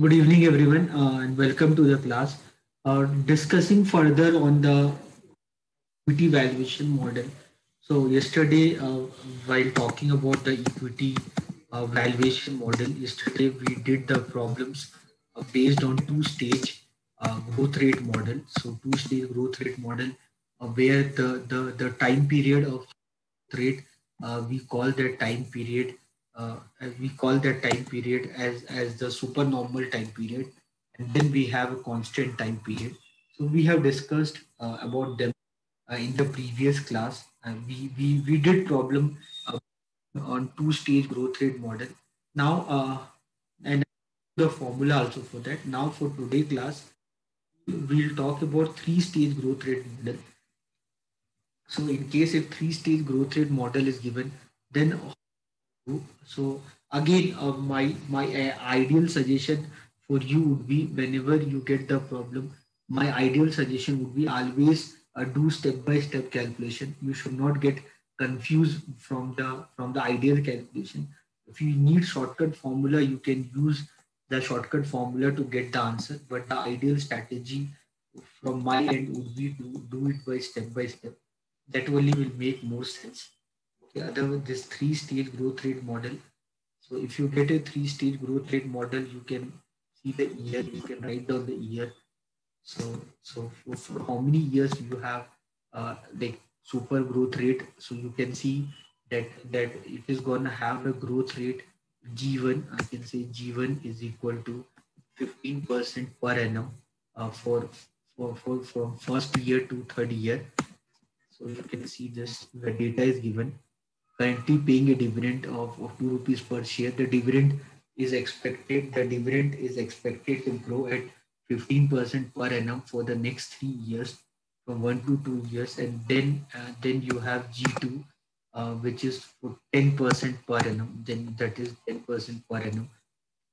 Good evening, everyone, uh, and welcome to the class. Uh, discussing further on the equity valuation model. So yesterday, uh, while talking about the equity uh, valuation model, yesterday we did the problems uh, based on two-stage uh, growth rate model. So two-stage growth rate model, where the, the, the time period of rate, we call that time period uh, we call that time period as, as the supernormal time period. And then we have a constant time period. So we have discussed uh, about them uh, in the previous class. We, we, we did problem uh, on two-stage growth rate model. Now, uh, and the formula also for that. Now for today class, we'll talk about three-stage growth rate model. So in case if three-stage growth rate model is given, then so again, uh, my my uh, ideal suggestion for you would be whenever you get the problem, my ideal suggestion would be always uh, do step by step calculation. You should not get confused from the from the ideal calculation. If you need shortcut formula, you can use the shortcut formula to get the answer. But the ideal strategy from my end would be to do it by step by step. That only will make more sense the other with this three stage growth rate model. So if you get a three stage growth rate model, you can see the year, you can write down the year. So, so for, for how many years you have uh, like super growth rate. So you can see that, that it is going to have a growth rate G1. I can say G1 is equal to 15% per annum uh, for, for, for from first year to third year. So you can see this, the data is given currently paying a dividend of, of 2 rupees per share. The dividend is expected, the dividend is expected to grow at 15% per annum for the next three years from one to two years. And then, uh, then you have G2, uh, which is for 10% per annum. Then that is 10% per annum.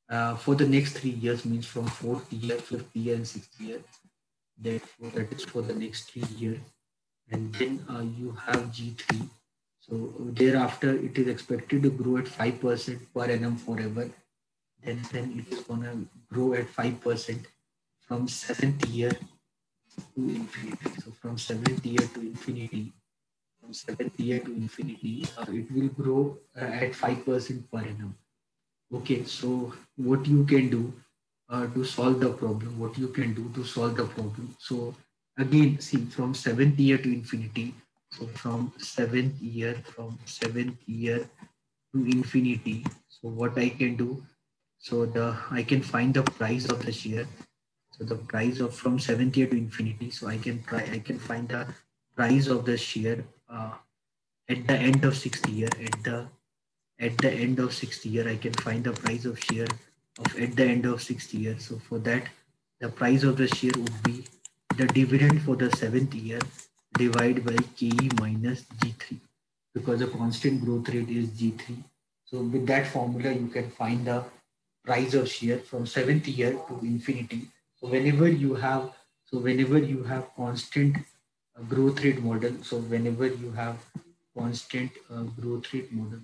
Uh, for the next three years means from fourth year, fifth year, and sixth year. Therefore, that is for the next three years. And then uh, you have G3, so thereafter, it is expected to grow at 5% per annum forever. Then, then it is going to grow at 5% from seventh year to infinity. So from seventh year to infinity, from seventh year to infinity, uh, it will grow uh, at 5% per annum. Okay, so what you can do uh, to solve the problem, what you can do to solve the problem. So again, see from seventh year to infinity, so from seventh year, from seventh year to infinity. So what I can do, so the I can find the price of the share. So the price of from seventh year to infinity. So I can try I can find the price of the share uh, at the end of sixth year. At the at the end of sixth year, I can find the price of share of at the end of sixth year. So for that, the price of the share would be the dividend for the seventh year divide by KE minus G3 because the constant growth rate is G3. So with that formula, you can find the price of share from seventh year to infinity. So whenever you have, so whenever you have constant uh, growth rate model, so whenever you have constant uh, growth rate model,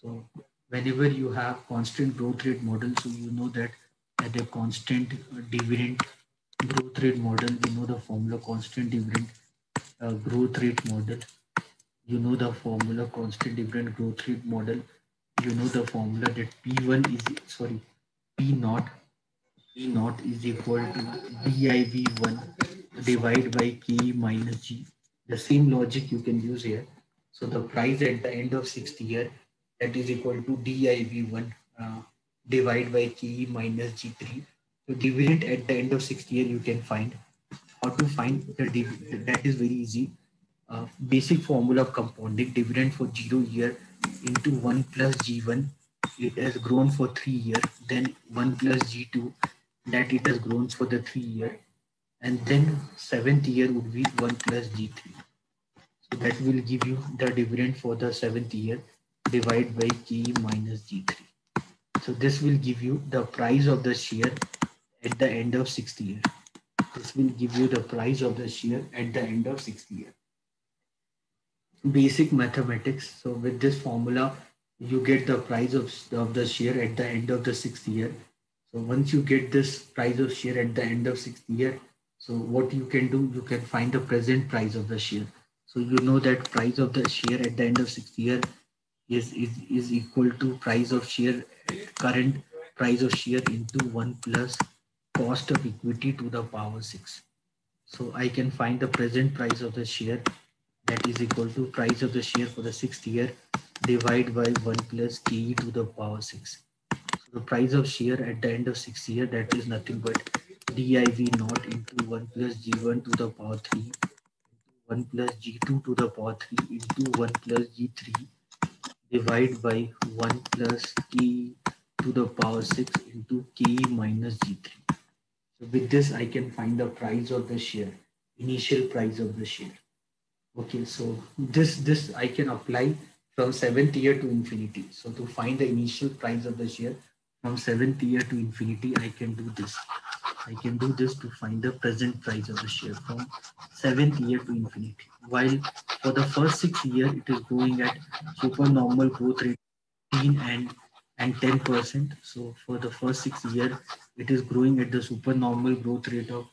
so whenever you have constant growth rate model, so you know that at a constant uh, dividend growth rate model, you know the formula constant dividend uh, growth rate model. You know the formula constant dividend growth rate model. You know the formula that P1 is, sorry, P naught, P naught is equal to DIV1 divided by K minus G. The same logic you can use here. So the price at the end of sixth year that is equal to DIV1 uh, divided by K minus G3. So dividend at the end of sixth year you can find how to find the dividend. That is very easy. Uh, basic formula of compounding dividend for zero year into 1 plus g1 it has grown for three year then 1 plus g2 that it has grown for the three year and then seventh year would be 1 plus g3 so that will give you the dividend for the seventh year divided by G minus g3 so this will give you the price of the share at the end of sixth year this will give you the price of the share at the end of sixth year. Basic mathematics. So with this formula, you get the price of, of the share at the end of the sixth year. So once you get this price of share at the end of sixth year, so what you can do, you can find the present price of the share. So you know that price of the share at the end of sixth year is, is, is equal to price of share current price of share into 1 plus cost of equity to the power 6. So I can find the present price of the share that is equal to price of the share for the sixth year divided by 1 plus KE to the power 6. So the price of share at the end of sixth year that is nothing but div naught into 1 plus g1 to the power 3 into 1 plus g2 to the power 3 into 1 plus g3 divided by 1 plus k to the power 6 into k minus g3. So with this, I can find the price of the share, initial price of the share. Okay, so this, this I can apply from seventh year to infinity. So to find the initial price of the share from seventh year to infinity, I can do this. I can do this to find the present price of the share from seventh year to infinity. While for the first six year, it is going at supernormal growth rate 15 and and 10%. So for the first six year, it is growing at the supernormal growth rate of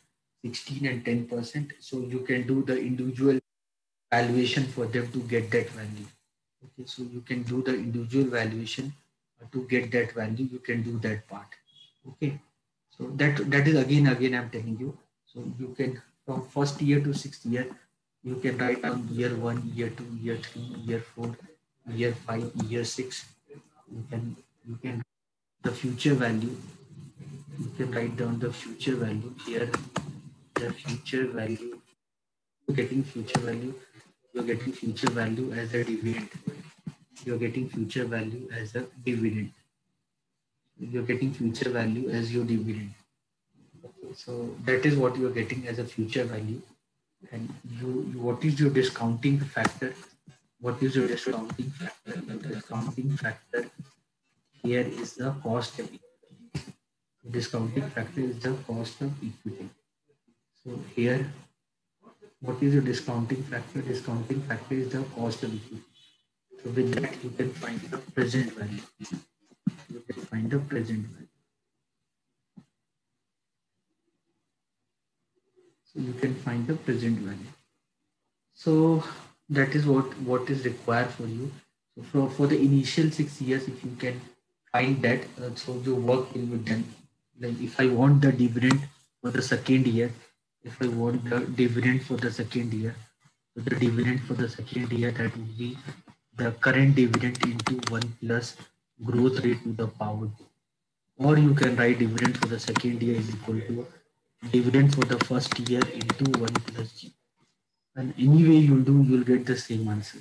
16 and 10%. So you can do the individual valuation for them to get that value. Okay, so you can do the individual valuation uh, to get that value. You can do that part. Okay, so that that is again again I'm telling you. So you can from first year to sixth year, you can write down year one, year two, year three, year four, year five, year six. You can you can the future value. You can write down the future value here. The future value. You're getting future value you're getting future value as a dividend. You're getting future value as a dividend. You're getting future value as your dividend. So that is what you're getting as a future value. And you, you what is your discounting factor? What is your discounting factor? The discounting factor here is the cost of equity. Discounting factor is the cost of equity. So here what is the discounting factor? Discounting factor is the cost of equity. So with that, you can find the present value. You can find the present value. So you can find the present value. So that is what, what is required for you. So for, for the initial six years, if you can find that, uh, so the work will be done. Like if I want the dividend for the second year, if I want the dividend for the second year, so the dividend for the second year that would be the current dividend into 1 plus growth rate to the power. Or you can write dividend for the second year is equal to dividend for the first year into 1 plus g. And anyway you'll do, you'll get the same answer.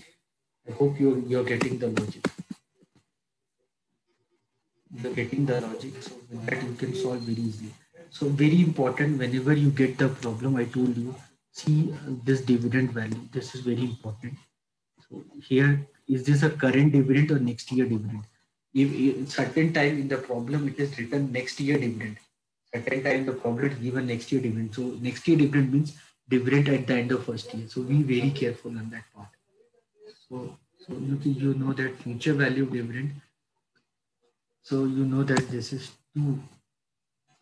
I hope you're, you're getting the logic. You're getting the logic, so that you can solve very easily. So very important whenever you get the problem, I told you, see uh, this dividend value. This is very important. So here, is this a current dividend or next year dividend? If, certain time in the problem, it is written next year dividend. Certain time the problem is given next year dividend. So next year dividend means dividend at the end of first year. So be very careful on that part. So, so you, you know that future value dividend. So you know that this is 2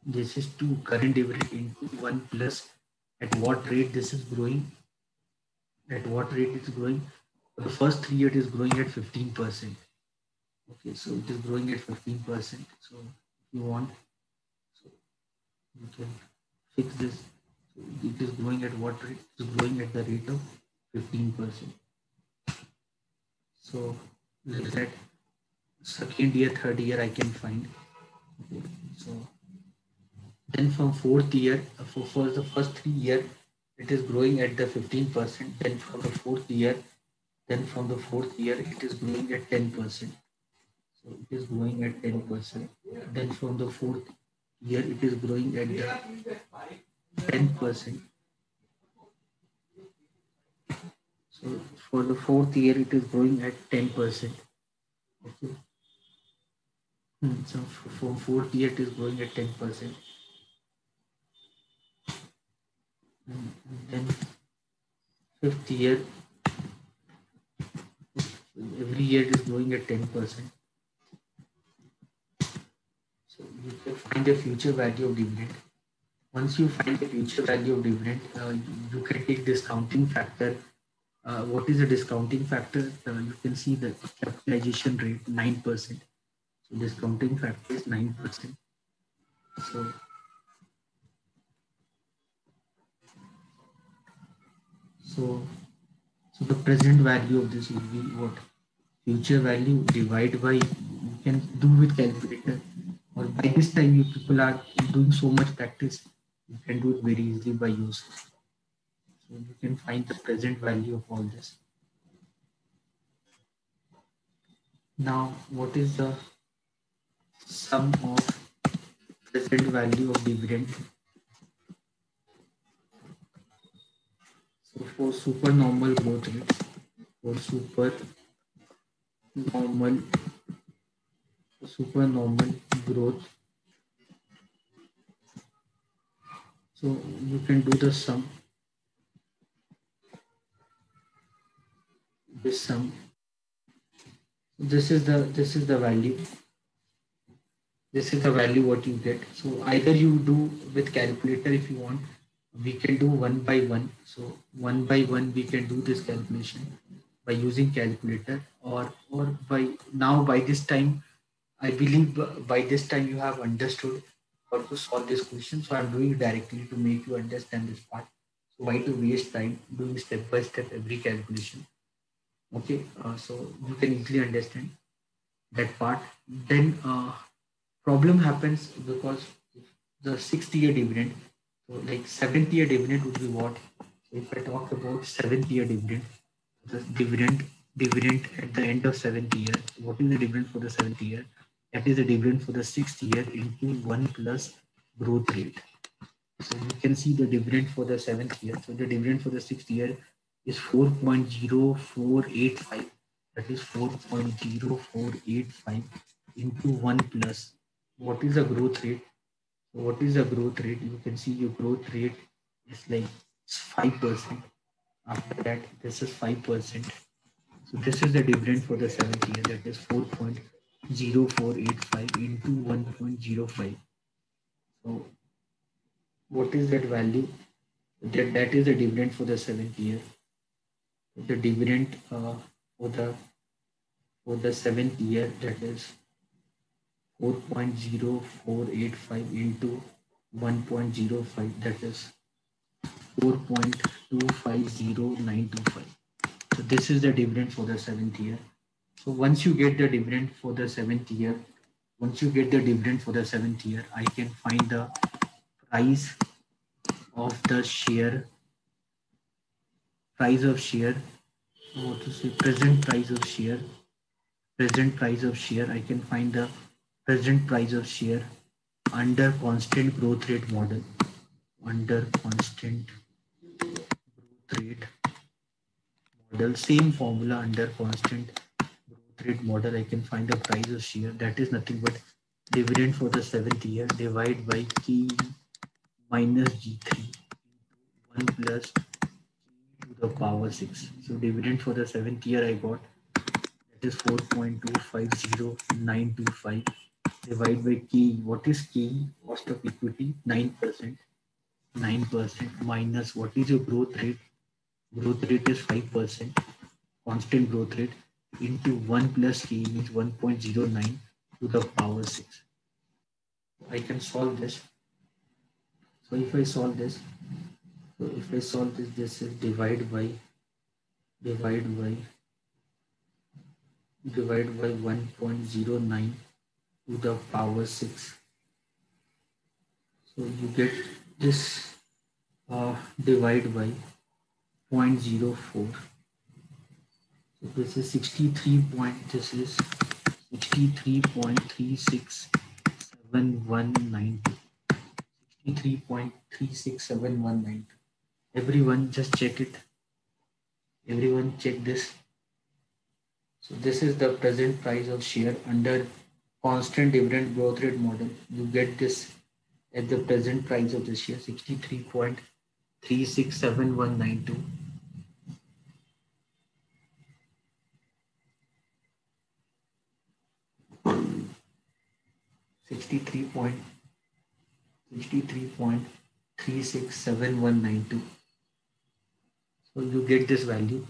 this is 2 current dividend into 1 plus at what rate this is growing? At what rate it's growing? For the first three years it is growing at 15 percent. Okay so it is growing at 15 percent. So if you want so you can fix this. So it is growing at what rate? It is growing at the rate of 15 percent. So that second year third year i can find okay so then from fourth year, for, for the first three year, it is growing at the 15%. Then from the fourth year, then from the fourth year, it is growing at 10%. So it is growing at 10%. Then from the fourth year, it is growing at the 10%. So for the fourth year, it is growing at 10%. Okay. So fourth year, it is growing at 10% then fifth year every year is growing at 10 percent so So you can find the future value of dividend. Once you find the future value of dividend, uh, you can take discounting factor. Uh, what is the discounting factor? Uh, you can see the capitalization rate 9%. So discounting factor is 9%. So so so the present value of this will be what? Future value divide by you can do with calculator. Or by this time you people are doing so much practice you can do it very easily by use so you can find the present value of all this. Now what is the sum of present value of dividend. So for super normal growth rate for super normal super normal growth. So you can do the sum. This sum. This is the this is the value this is the value what you get. So either you do with calculator if you want. We can do one by one. So one by one we can do this calculation by using calculator or or by now by this time i believe by this time you have understood how to solve this question. So i'm doing directly to make you understand this part. So why to waste time doing step by step every calculation. Okay uh, so you can easily understand that part. Then uh, problem happens because the sixth year dividend so like seventh year dividend would be what if i talk about seventh year dividend the dividend dividend at the end of seventh year. What is the dividend for the seventh year? That is the dividend for the sixth year into one plus growth rate. So you can see the dividend for the seventh year. So the dividend for the sixth year is 4.0485. That is 4.0485 into 1 plus. What is the growth rate? So what is the growth rate? You can see your growth rate is like 5%. After that, this is 5%. So this is the dividend for the seventh year, that is 4.0485 into 1.05. So what is that value? That, that is the dividend for the seventh year. The dividend uh, for the for the seventh year, that is 4.0485 into 1.05, that is 4.250925. So this is the dividend for the seventh year. So once you get the dividend for the seventh year, once you get the dividend for the seventh year, I can find the price of the share, price of share, what to say, present price of share, present price of share. I can find the present price of share under constant growth rate model, under constant growth rate model, same formula under constant growth rate model, I can find the price of share. That is nothing but dividend for the seventh year divide by K minus G3 1 plus to the power 6. So dividend for the seventh year I got that is 4.250925 divided by key. What is key? Cost of equity 9%. 9% minus what is your growth rate? growth rate is 5%, constant growth rate into 1 plus key means 1.09 to the power 6. I can solve this. So if I solve this, so if I solve this, this is divide by, divide by, divide by 1.09 to the power 6. So you get this uh, divide by 0.04 so this is 63 point this is 63.367192 63.367192 everyone just check it. Everyone check this. So this is the present price of share under constant dividend growth rate model. You get this at the present price of this year, 63.367192 63.367192 63.367192 so you get this value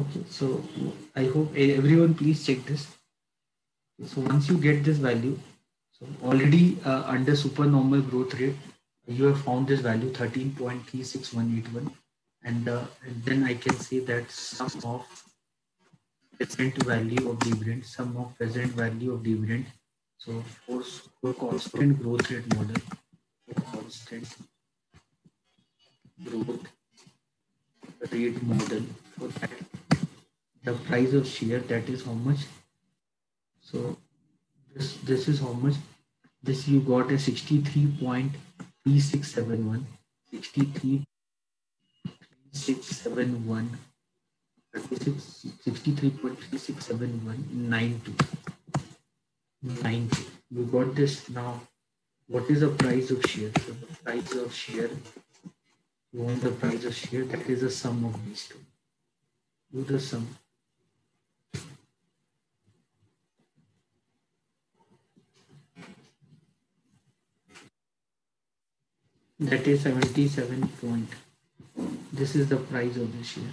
okay so i hope everyone please check this. So once you get this value so already uh, under supernormal growth rate you have found this value 13.36181 and, uh, and then i can say that sum of present value of dividend sum of present value of dividend. So for, for constant growth rate model constant growth rate model for that the price of share that is how much? So this this is how much? This you got a 63.3671 63.3671 63.3671 92 you got this now. What is the price of share so the price of share you want the price of share that is the sum of these two. Do the sum that is 77 point. This is the price of the share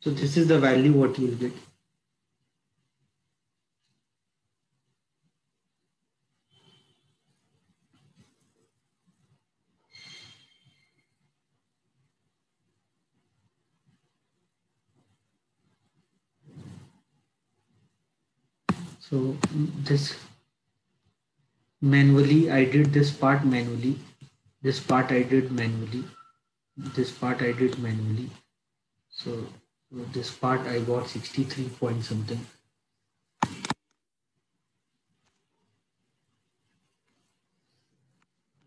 so this is the value what you will get so this manually I did this part manually. This part I did manually. This part I did manually. So, this part I got 63 point something.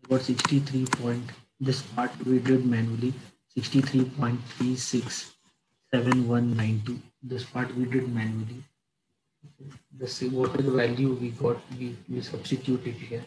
Got 63 point this part we did manually 63.367192 this part we did manually the what is the value we got we, we substitute it here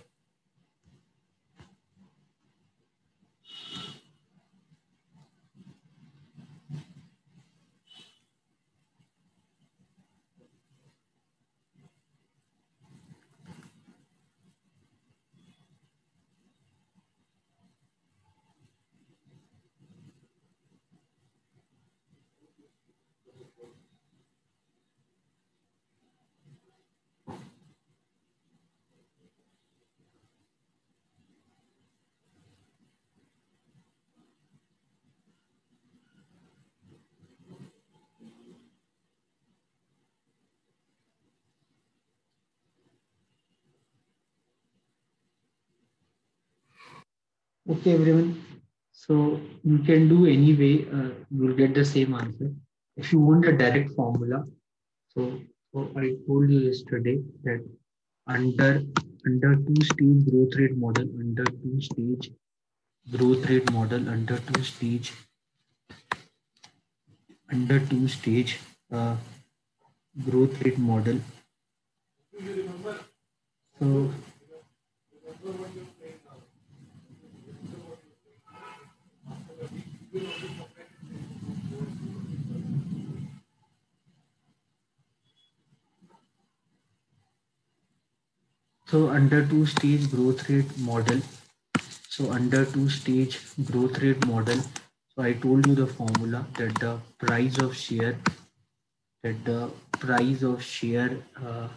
Okay, everyone. So you can do anyway, uh, you'll get the same answer. If you want a direct formula, so, so I told you yesterday that under under two stage growth rate model, under two stage growth rate model, under two stage, under two stage uh, growth rate model. So So under two stage growth rate model, so under two stage growth rate model, so I told you the formula that the price of share, that the price of share uh,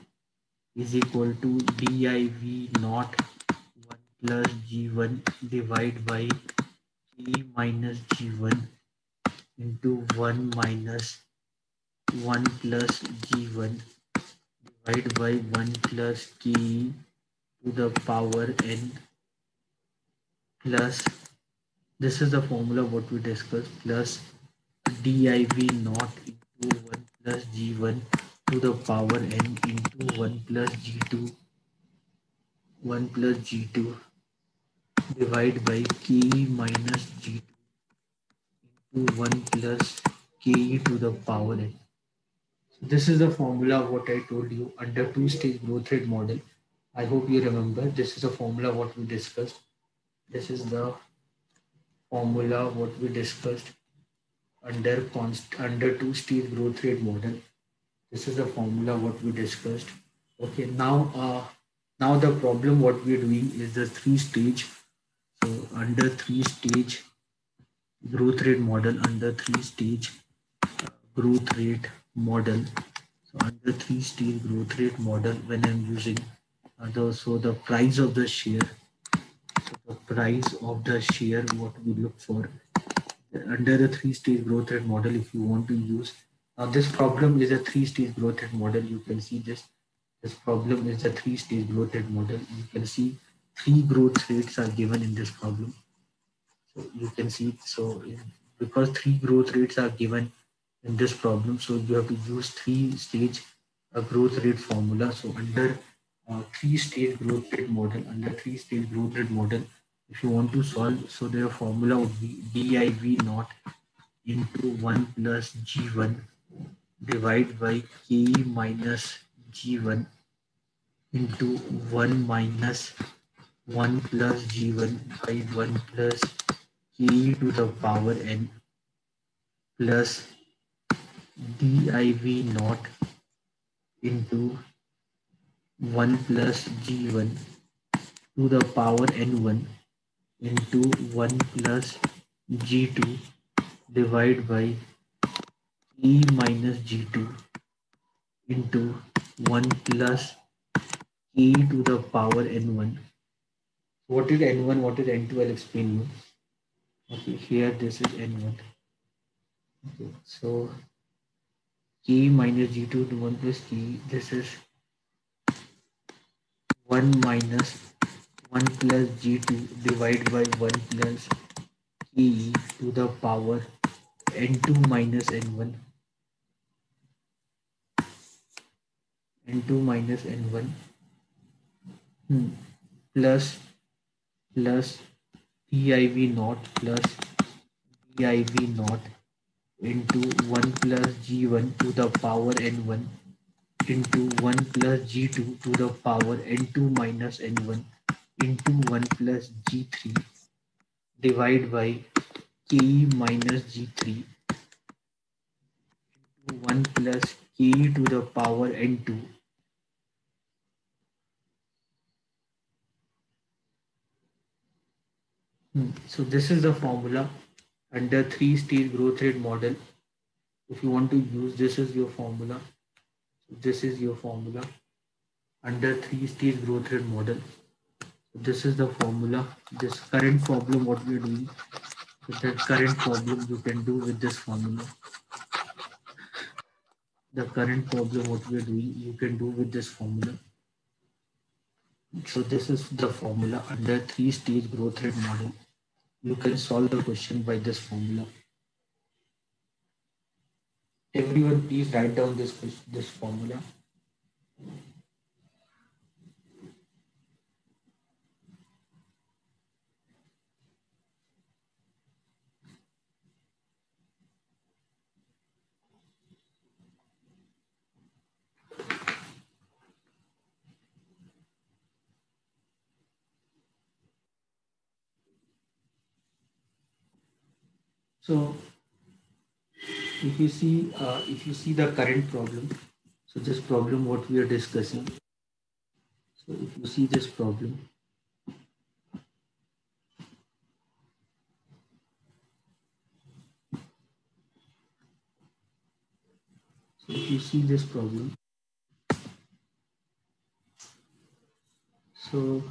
is equal to div naught 1 plus g1 divided by e minus g1 into 1 minus 1 plus g1 divided by 1 plus k to the power n plus this is the formula what we discussed plus div naught into 1 plus g1 to the power n into 1 plus g2 1 plus g2 divided by ke minus g2 into 1 plus ke to the power n. So this is the formula what I told you under two-stage growth rate model. I hope you remember this is a formula what we discussed. This is the formula what we discussed under const under two-stage growth rate model. This is the formula what we discussed. Okay, now uh, now the problem what we're doing is the three-stage. So under three-stage growth rate model, under three-stage uh, growth rate model. So under three-stage growth rate model, when I'm using the so the price of the share, so the price of the share what we look for under the three-stage growth rate model, if you want to use now this problem is a three-stage growth rate model. You can see this. This problem is a three-stage growth rate model. You can see three growth rates are given in this problem. So you can see so because three growth rates are given in this problem, so you have to use three-stage uh, growth rate formula. So under three-stage growth rate model, under three-stage growth rate model, if you want to solve, so the formula would be div naught into 1 plus g1 divided by k minus g1 into 1 minus 1 plus g1 by 1 plus k to the power n plus div naught into 1 plus g1 to the power n1 into 1 plus g2 divided by e minus g2 into 1 plus e to the power n1. What is n1? What is n2? I'll explain you. Okay, here this is n1. Okay, so e minus g2 to 1 plus e. This is 1 minus 1 plus g2 divided by 1 plus e to the power n2 minus n1 n2 minus n1 hmm. plus plus div naught plus div naught into 1 plus g1 to the power n1 into 1 plus g2 to the power n2 minus n1 into 1 plus g3 divide by k minus g3 into 1 plus k to the power n2 hmm. so this is the formula under three stage growth rate model. If you want to use this is your formula this is your formula under three stage growth rate model. This is the formula. This current problem what we are doing so the current problem you can do with this formula. The current problem what we are doing you can do with this formula. So this is the formula under three stage growth rate model. You can solve the question by this formula everyone please write down this this formula. So if you see, uh, if you see the current problem, so this problem what we are discussing. So if you see this problem, so if you see this problem, so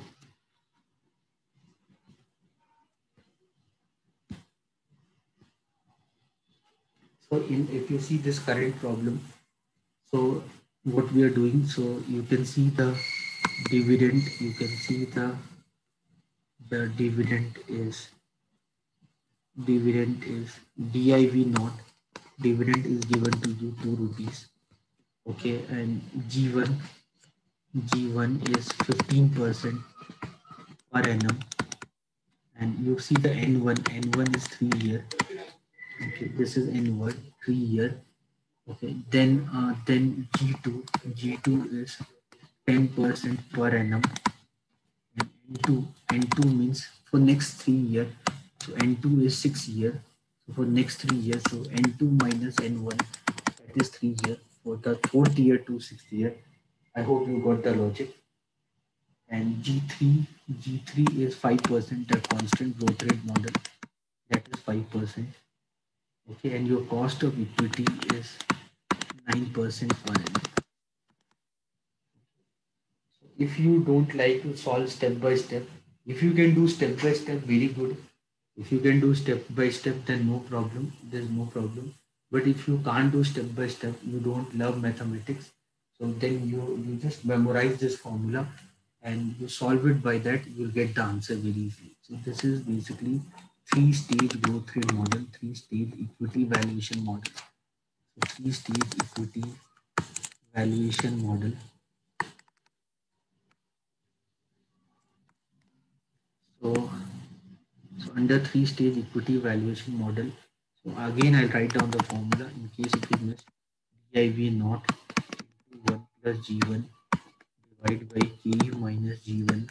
So in, if you see this current problem, so what we are doing, so you can see the dividend, you can see the, the dividend is, dividend is div naught, dividend is given to you 2 rupees. Okay, and G1, G1 is 15% per annum. And you see the n1 n1 is 3 here okay this is n1 3 here okay then uh, then g2 g2 is 10 percent per annum. And n2 n2 means for next three year. So n2 is six year. So for next three years so n2 minus n1 that is three year. For the fourth year to sixth year i hope you got the logic. And G3 G3 is 5% the constant growth rate model that is 5% okay and your cost of equity is 9% per annum. If you don't like to solve step by step if you can do step by step very good. If you can do step by step then no problem. There's no problem. But if you can't do step by step you don't love mathematics so then you you just memorize this formula and you solve it by that, you'll get the answer very easily. So this is basically three-stage growth rate model, three-stage equity valuation model. So three-stage equity valuation model. So, so under three-stage equity valuation model, so again I'll write down the formula in case if you missed DIV naught 1 plus G1 divided by k minus g1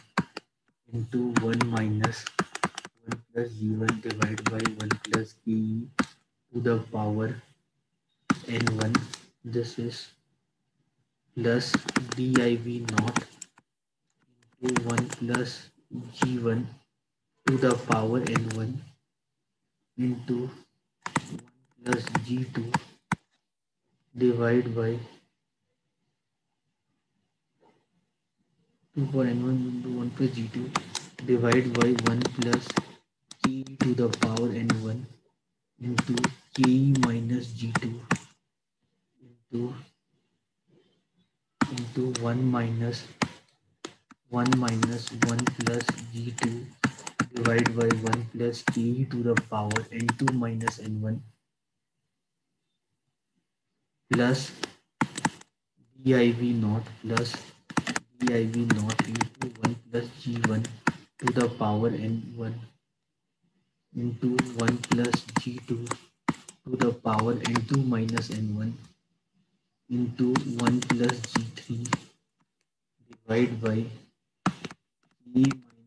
into 1 minus 1 plus g1 divided by 1 plus ke to the power n1 this is plus div naught into 1 plus g1 to the power n1 into 1 plus g2 divided by 2 for n1 into 1 plus g2 divide by 1 plus to the power n1 into k minus g2 into into 1 minus 1 minus 1 plus g2 divided by 1 plus k to the power n2 minus n1 plus div naught plus div naught into 1 plus g1 to the power n1 into 1 plus g2 to the power n2 minus n1 into 1 plus g3 divided by e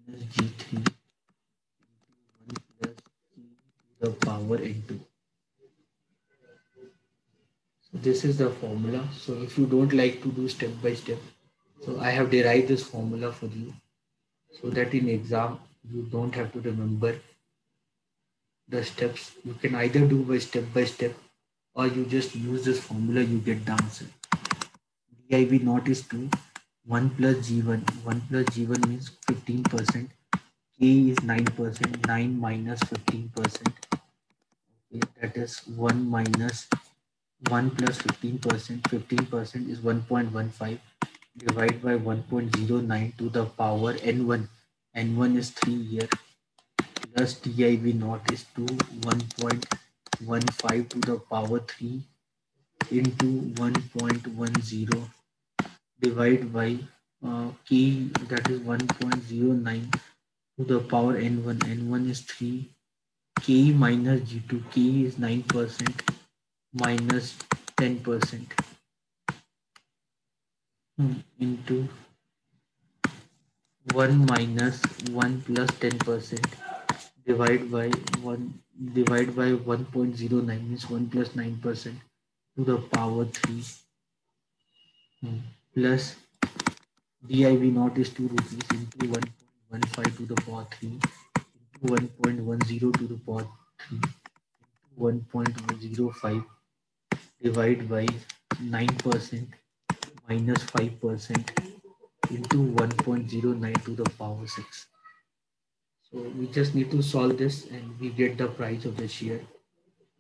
minus g3 into 1 plus e to the power n2. So this is the formula. So if you don't like to do step by step, so I have derived this formula for you so that in exam you don't have to remember the steps. You can either do by step by step or you just use this formula, you get the answer. DIV naught is 2, 1 plus G1, 1 plus G1 means 15%, K is 9%, 9 minus 15%, okay, that is 1 minus 1 plus 15%, 15% is 1.15 divide by 1.09 to the power n1 n1 is 3 here plus div naught is 2 1.15 to the power 3 into 1.10 divided by uh, k that is 1.09 to the power n1 n1 is 3 k minus g2 k is 9 percent minus minus 10 percent into 1 minus 1 plus 10 percent divided by 1 divided by 1.09 means 1 plus 9 percent to the power 3 hmm. plus div naught is 2 rupees into 1.15 to the power 3 into 1.10 to the power 3 into 1.05 divide by 9 percent minus 5% into 1.09 to the power 6. So we just need to solve this and we get the price of the share.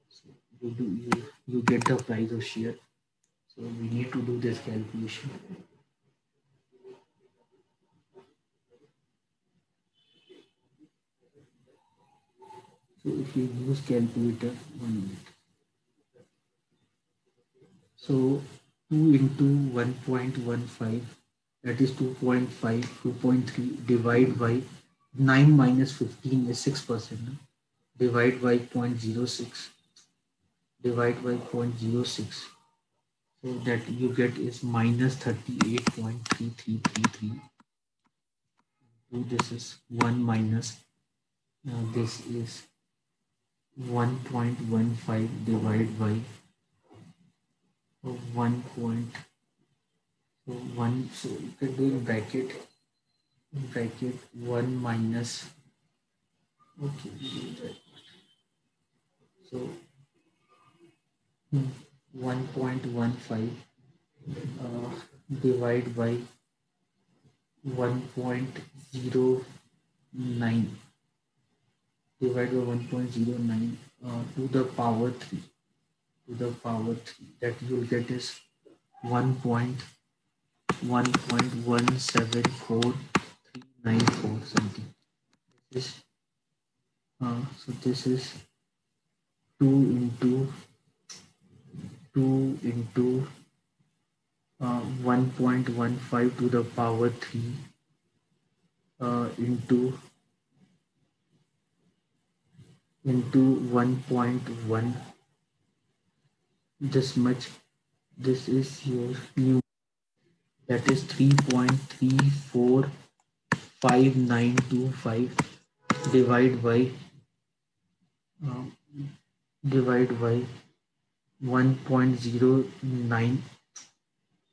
So you, do, you, you get the price of share. So we need to do this calculation. So if you use calculator, one minute. So 2 into 1.15 that is 2.5 2.3 divide by 9 minus 15 is 6%. Divide by 0.06. Divide by 0.06. So that you get is minus 38.3333. This is 1 minus. Now this is 1.15 divided by 1 point so 1 so you can do in bracket bracket 1 minus okay so hmm, 1.15 uh, divide by 1.09 divide by 1.09 uh, to the power 3 to the power 3 that you'll get is 1.1.174 nine four something. This is uh, so this is two into two into uh, one point one five to the power three uh, into into one point one this much this is your new that is 3.34 5925 divide by uh, divide by 1.09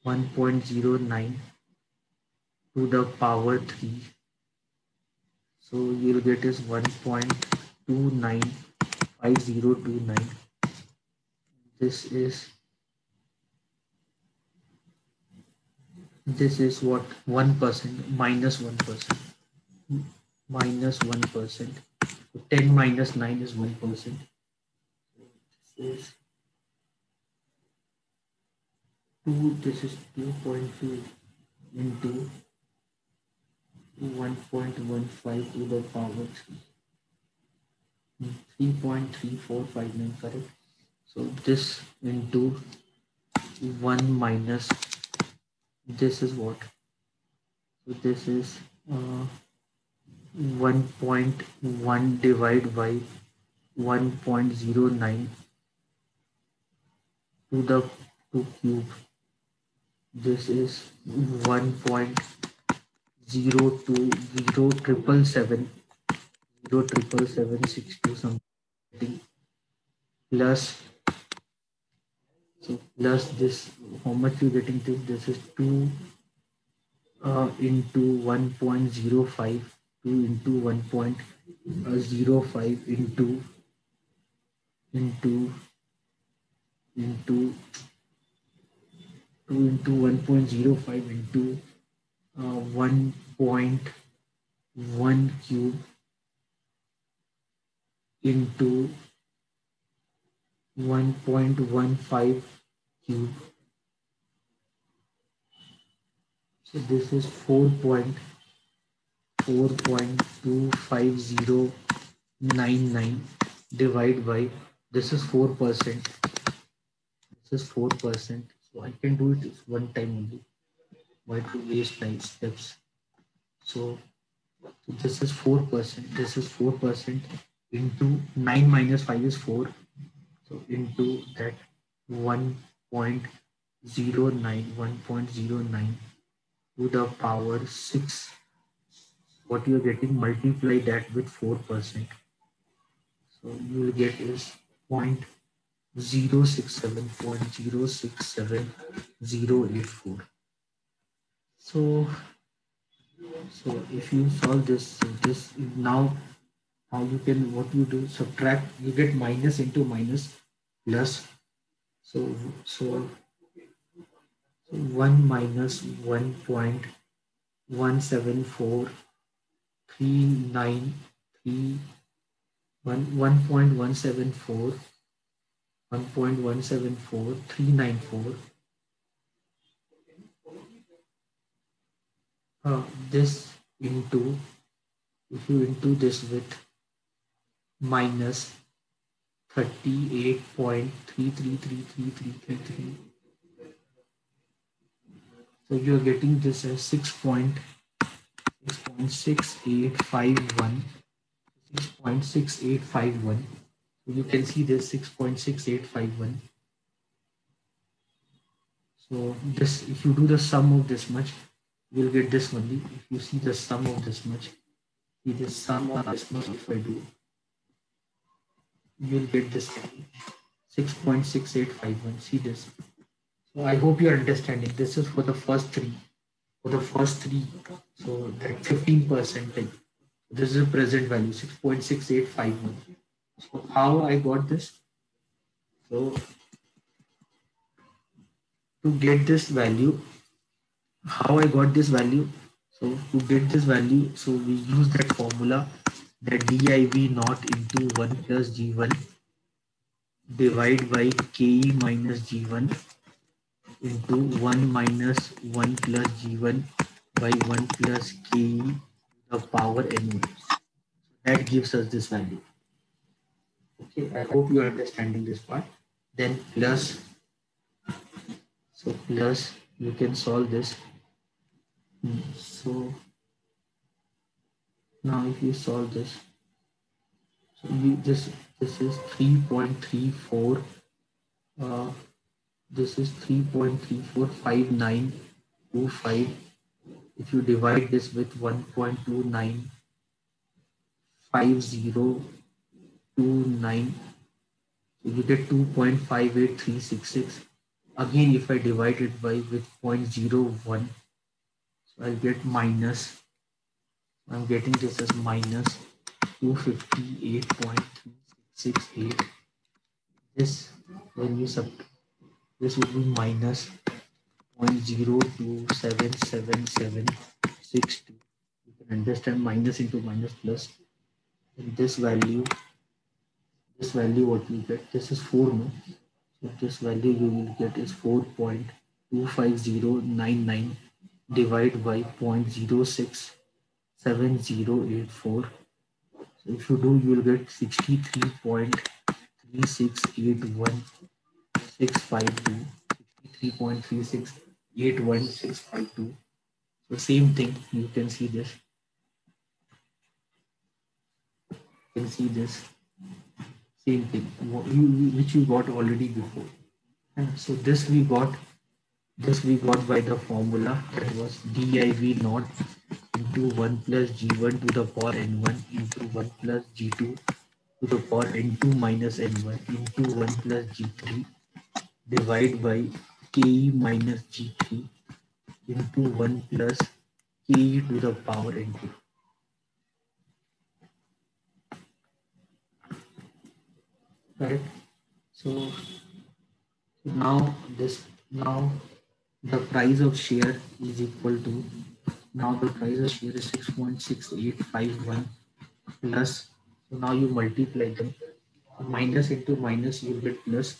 1.09 to the power 3 so you'll get is 1.295029 this is this is what 1% minus 1 minus 1. 10 minus 9 is 1%. This is 2, this is 2.2 into 1.15 to the power 3. 3.3459 correct. So this into 1 minus this is what? So this is uh, 1.1 divided by 1.09 to the 2 cube. This is 1.020 triple seven zero triple seven six two something plus so plus this, how much you getting this? This is 2 uh, into 1.05, 2 into 1.05 into, into, into 2 into 1.05 into uh, 1.1 cube into 1.15 cube. So this is 4.4.25099 divided by this is 4%. This is 4%. So I can do it one time only. Why to waste nine steps? So, this is 4%. This is 4% into 9 minus 5 is 4. So into that 1.09, 1.09 to the power 6. What you're getting, multiply that with 4%. So you will get is 0.067, 0.067084. So, so if you solve this, this now how you can what you do subtract you get minus into minus plus so so, so 1 minus 1 point 174 393 1 1.174 1.174 394 uh, this into if you into this with minus 38.333333. So you're getting this as 6.6. 6.6851 6.6851 you can see this 6.6851 so this if you do the sum of this much you'll get this only if you see the sum of this much see the sum of this much if I do you'll get this 6.6851 see this. So I hope you're understanding. This is for the first three. For the first three. So that 15 percent this is a present value 6.6851 so how I got this? So to get this value how I got this value? So to get this value so we use that formula that div naught into 1 plus g1 divide by ke minus g1 into 1 minus 1 plus g1 by 1 plus ke the power n1 that gives us this value. Okay i hope you are understanding this part. Then plus so plus you can solve this. Hmm, so now if you solve this so you this this is 3.34 uh, this is 3.345925 if you divide this with 1.295029 you get 2.58366 again if I divide it by with 0.01 so I'll get minus I'm getting this as minus 258.3668 this when you sub this would be minus 0.027762 you can understand minus into minus plus. And this value this value what you get this is 4 no? So this value you will get is 4.25099 divided by 0.067084. So if you do, you will get 63.3681652. 63.3681652. So same thing, you can see this. You can see this same thing which you got already before and so this we got this we got by the formula that was div naught into 1 plus g1 to the power n1 into 1 plus g2 to the power n2 minus n1 into 1 plus g3 divided by ke minus g3 into 1 plus ke to the power n2 correct? So now this now the price of share is equal to now the price of share is 6.6851 plus. So now you multiply them. Minus into minus you get plus.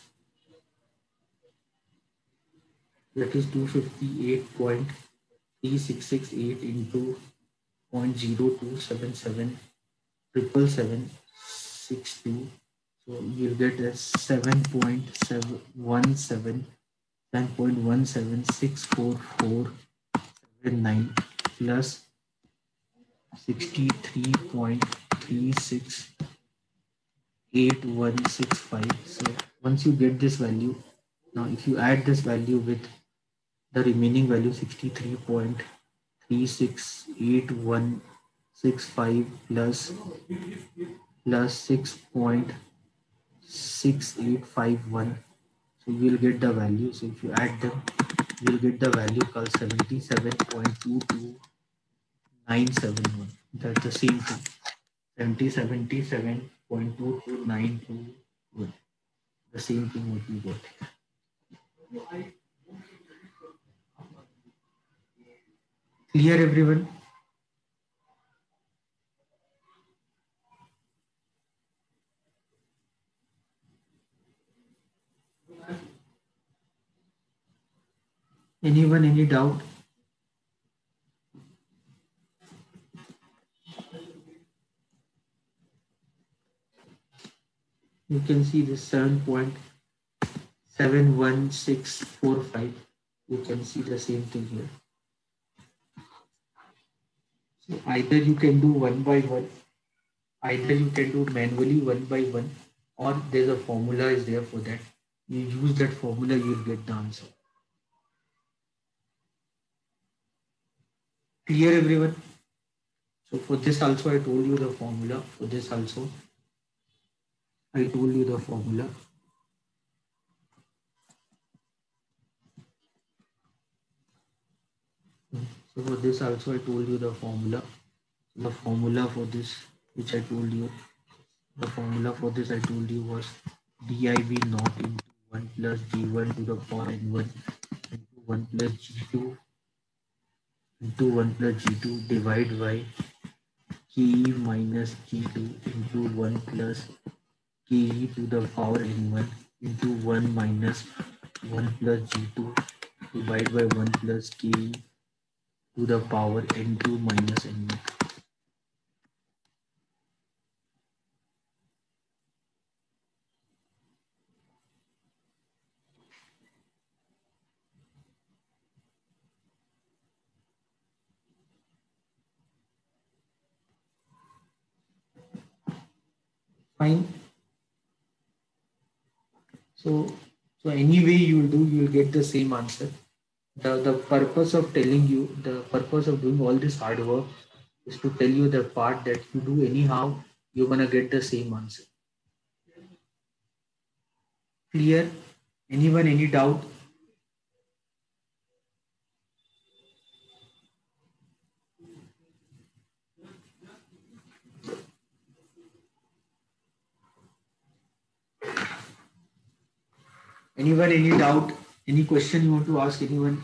That is 258.3668 into 0.0277 triple seven six two. So you'll get a 7.17 10.176449 plus 63.368165 so once you get this value now if you add this value with the remaining value 63.368165 plus plus 6. 6851 so you'll get the value so if you add them you'll get the value called 77.22971 that's the same thing. 7077.22921 the same thing what we got clear everyone Anyone, any doubt? You can see this 7.71645. You can see the same thing here. So either you can do one by one, either you can do manually one by one, or there's a formula is there for that. You use that formula, you'll get the answer. Clear everyone? So for this also I told you the formula. For this also I told you the formula. So for this also I told you the formula. The formula for this which I told you, the formula for this I told you was div naught into 1 plus g1 to the power n1 into 1 plus g2 into 1 plus g2 divided by ke minus g2 into 1 plus ke to the power n1 into 1 minus 1 plus g2 divided by 1 plus ke to the power n2 minus n1. Fine. So, so anyway you will do, you will get the same answer the, the purpose of telling you, the purpose of doing all this hard work is to tell you the part that you do anyhow, you're gonna get the same answer. Clear? Anyone, any doubt? Anyone, any doubt? Any question you want to ask anyone?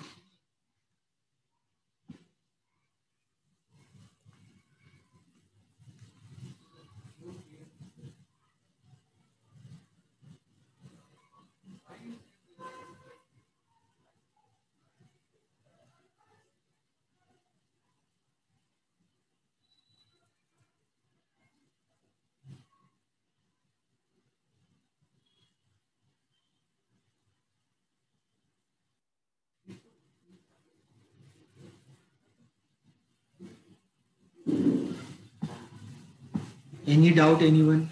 Any doubt, anyone?